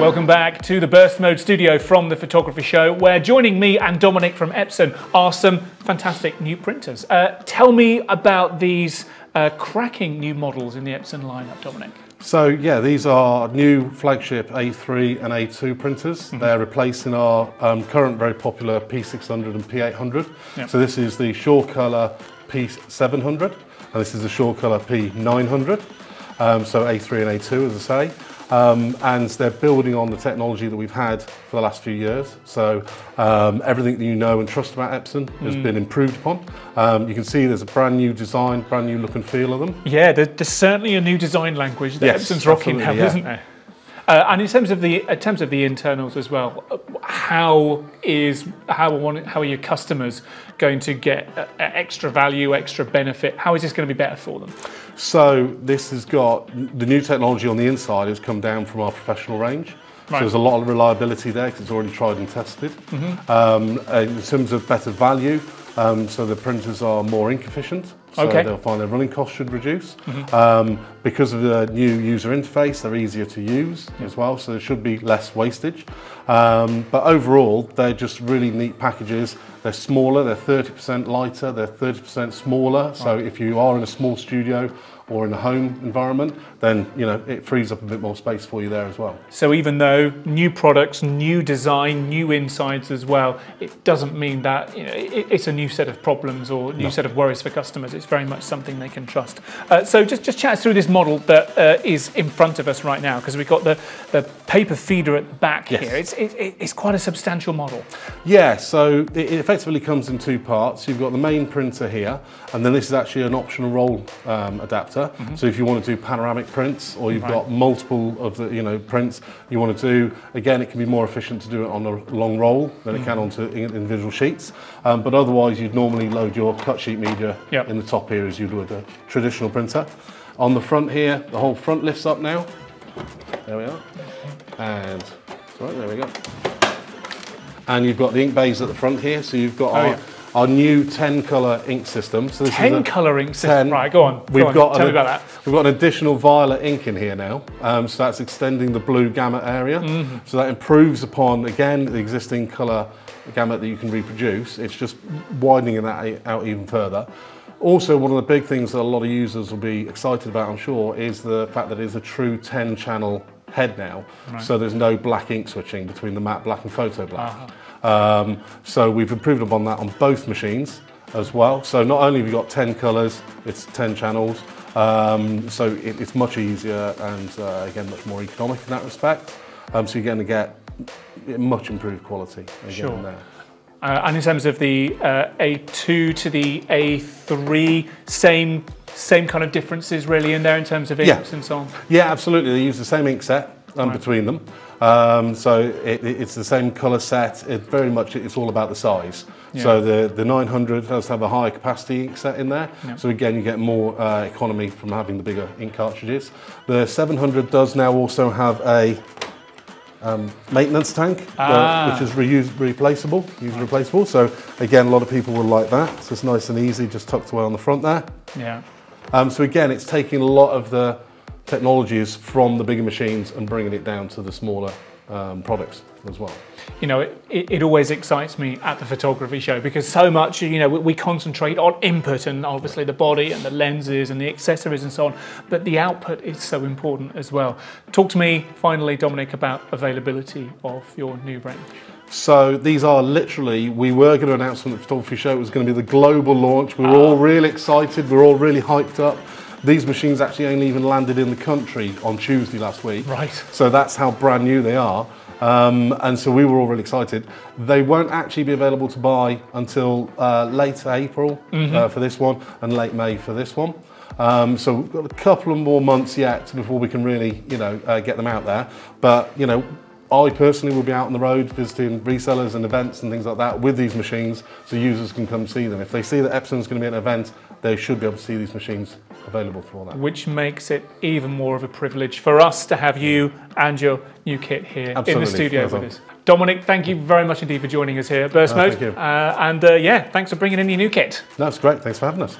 Welcome back to the Burst Mode studio from the Photography Show, where joining me and Dominic from Epson are some fantastic new printers. Uh, tell me about these uh, cracking new models in the Epson lineup, Dominic. So yeah, these are new flagship A3 and A2 printers. Mm -hmm. They're replacing our um, current very popular P600 and P800. Yep. So this is the Surecolor P700 and this is the Surecolor P900. Um, so A3 and A2 as I say. Um, and they're building on the technology that we've had for the last few years. So um, everything that you know and trust about Epson has mm. been improved upon. Um, you can see there's a brand new design, brand new look and feel of them. Yeah, there's certainly a new design language that yes, Epson's rocking now, yeah. isn't there? Uh, and in terms of the in terms of the internals as well, how is how are, how are your customers going to get uh, extra value, extra benefit? How is this going to be better for them? So this has got the new technology on the inside has come down from our professional range. Right. So there's a lot of reliability there because it's already tried and tested. Mm -hmm. um, in terms of better value, um, so the printers are more ink efficient. So okay. they'll find their running costs should reduce. Mm -hmm. um, because of the new user interface, they're easier to use yeah. as well, so there should be less wastage. Um, but overall, they're just really neat packages. They're smaller, they're 30% lighter, they're 30% smaller. So if you are in a small studio or in a home environment, then you know it frees up a bit more space for you there as well. So even though new products, new design, new insides as well, it doesn't mean that you know it, it's a new set of problems or new no. set of worries for customers. It's very much something they can trust. Uh, so just just chat us through this model that uh, is in front of us right now because we've got the the paper feeder at the back yes. here. It's it, it's quite a substantial model. Yeah. So it effectively comes in two parts. You've got the main printer here, and then this is actually an optional roll um, adapter. Mm -hmm. So if you want to do panoramic prints or you've right. got multiple of the you know prints you want to do. Again, it can be more efficient to do it on a long roll than mm. it can mm. onto individual sheets. Um, but otherwise, you'd normally load your cut sheet media yep. in the top here as you would with a traditional printer. On the front here, the whole front lifts up now. There we are. And right, there we go. And you've got the ink bays at the front here, so you've got oh, our, yeah our new 10 colour ink system. So this 10 colour ink system, 10. right, go on. We've go got Tell an, me about that. We've got an additional violet ink in here now. Um, so that's extending the blue gamut area. Mm -hmm. So that improves upon, again, the existing colour gamut that you can reproduce. It's just widening that out even further. Also, one of the big things that a lot of users will be excited about, I'm sure, is the fact that it's a true 10 channel head now. Right. So there's no black ink switching between the matte black and photo black. Uh -huh. Um, so we've improved upon that on both machines as well. So not only have you got 10 colours, it's 10 channels. Um, so it, it's much easier and uh, again, much more economic in that respect. Um, so you're going to get much improved quality again sure. there. Uh, and in terms of the uh, A2 to the A3, same same kind of differences really in there in terms of inks yeah. and so on? Yeah, absolutely. They use the same ink set um, right. between them. Um, so it, it's the same colour set. It very much it's all about the size. Yeah. So the the 900 does have a higher capacity ink set in there. Yeah. So again, you get more uh, economy from having the bigger ink cartridges. The 700 does now also have a um, maintenance tank, uh, ah. which is reuse, replaceable, use replaceable. So again, a lot of people will like that. So it's nice and easy, just tucked away on the front there. Yeah. Um, so again, it's taking a lot of the technologies from the bigger machines and bringing it down to the smaller um, products as well. You know, it, it, always excites me at the photography show because so much, you know, we, we, concentrate on input and obviously the body and the lenses and the accessories and so on, but the output is so important as well. Talk to me finally, Dominic, about availability of your new range. So these are literally, we were going to announce on the photography show, it was going to be the global launch. We were all ah. really excited, we we're all really hyped up. These machines actually only even landed in the country on Tuesday last week. Right. So that's how brand new they are. Um, and so we were all really excited. They won't actually be available to buy until uh, late April mm -hmm. uh, for this one and late May for this one. Um, so we've got a couple of more months yet before we can really, you know, uh, get them out there. But, you know, I personally will be out on the road visiting resellers and events and things like that with these machines so users can come see them. If they see that Epson's going to be at an event, they should be able to see these machines available for that. Which makes it even more of a privilege for us to have you and your new kit here Absolutely. in the studio with us. Dominic, thank you very much indeed for joining us here at Burst Mode. Uh, and uh, yeah, thanks for bringing in your new kit. That's great. Thanks for having us.